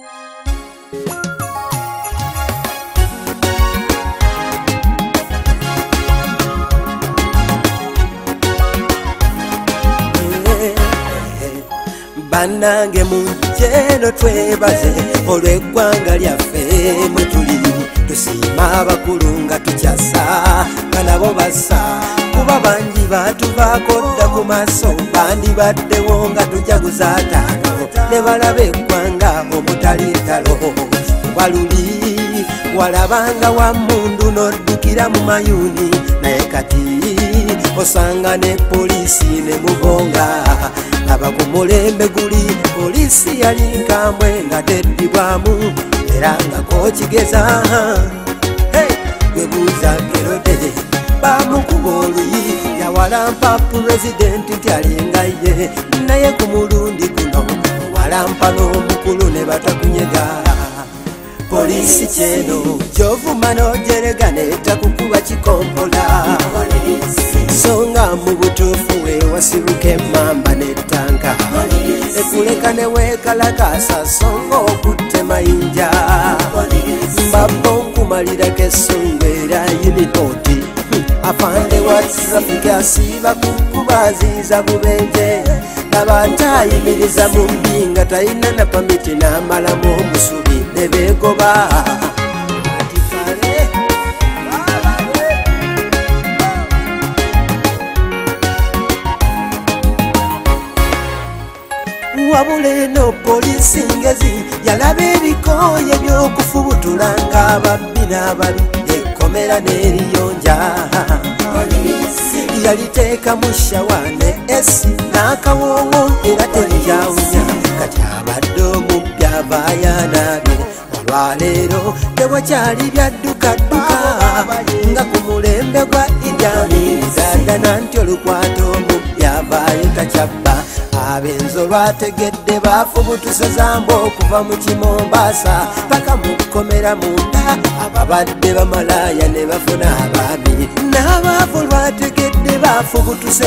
bannange mujjeno twebaze olw'eggwanga lyaffe mwe tuli. Tusiima abakulu nga tukyasa nga nabo bassa. Kuba bangi batuvaako dda ku maaso bandibaddewo nga tujaguza ataano ne balaba eggwanga omutali ntalo. Waluli walabanga wamundu n'oddukira mu mayuuni. Naye kati osanga ne poliisi ne mubonga. Aba ku mulembe guli poliisi yali nkambwe nga teddibwamu. Era nga kokigeza gwebuuza kerode bamukuba oluyi yawalampa pulezidenti nti alinga ye naye ku mulundi guno walampa n'omukulu ne batakunyega. Poliisi kyeno gyovuma n'ogyerega netakukuba kikompola. So nga mu butuufu wewasibuka emmamba n'ettanka ekuleka ne weekalakasa so nga okutte mayinja. Mbabba onkumalirako essungu era yunipoti. Afande wa trafika asiiba kukubaziiza bubenje laba ntayimiriza mu mpinga talina na pamiti n'amalamu omusubi ne beegoba. Wabula eno poliisi ngezi yalaba ebikooye by'okufubutula ng'ababbi n'ababi ekkomera n'eriyonja yaliteeka mu shawane esi n'akawoowo era terijawunya kati abadde omubbi avaayanabye olwaleero tewakyali byaddukadduka nga ku mulembe gwa idyamizaddana nti olukwato omubbi avaayo takyabba abenzo lwategedde bafubutuse zambo okuva mu kimombasa paka mu kkomera munda. Ababadde bamalaaya ne bafuna n'abaavu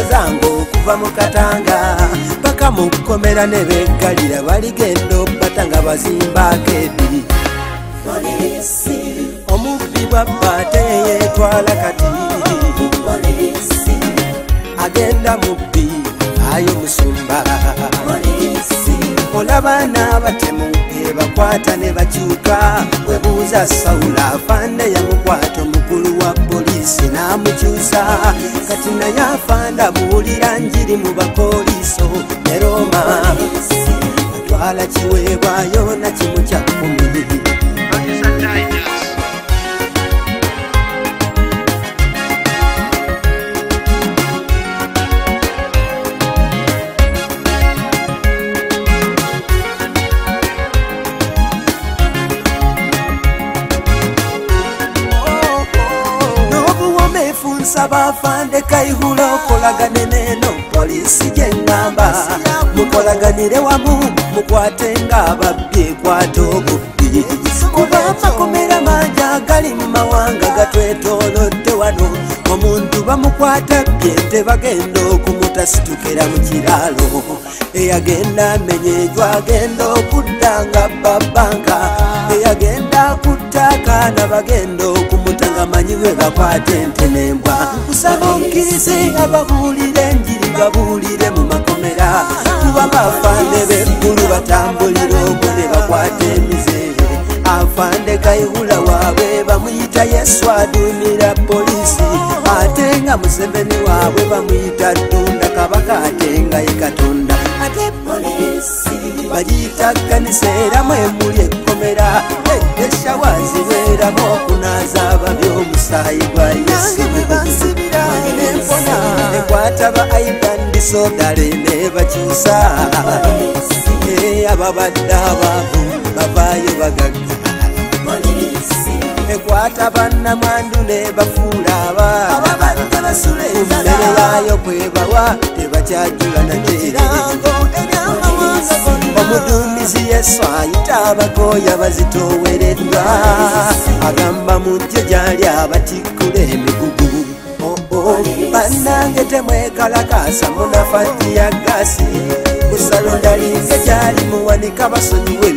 zango okuva mu katanga. Paka mu kkomera ne beggalira baligenda obbata nga bazimbako ebi omubbi bwabba teyetwala kati. Agenda mubbi ayo musumba. Olaba n'abatemu ebakwata ne bakyuka webuuza sawula afande ndabuulira njiri mu bapoliiso ne roma batwala kiweebwayo nakimu kyakkumi nsaba afande kaihula okolagane neno poliisi gyeŋŋamba mukolaganire wamu mukwate nga ababbi ekwata obubbi kuba amakomera mangi agali mu mawanga gatwetoolodde wano. Omuntu bamukwata byente bagenda okumutasitukira mu kiraalo eyagenda amenyeejo agenda okudda nga babanka eyagenda kutta akaana bagenda nga we bakwata ente n'embwa kusaba okkirize ababuulire enjiri babuulire mu makomera. Kuba bafande beggulu batambulira ogwo ne bakwata emize afande kayihula waabwe bamuyita yesu aduumira poliisi. Ate nga museveni waabwe bamuyita ttunda kabaka ate nga ye katonda. Ate poliisi. Bagiyita kanisa era mwemuli ekkomera eshawa zibeeramu okunaaza ababi omusaayi gwa yesu. Nempona ekwata ba aibandisodale ne bakyusa. Ababadde abaavu bavaayo bagagga. Ekwata bannamwandu ne bafuula abakummere yaayo kwebawa tebakyajula nate omuduumizi yesu ayita abagooya bazitoowereddwa agamba mujje gyali abatikkula emigugu. Bannange temwekalakasa munafaddi ya gasi kusalondalinge gyali muwanika basonyiwe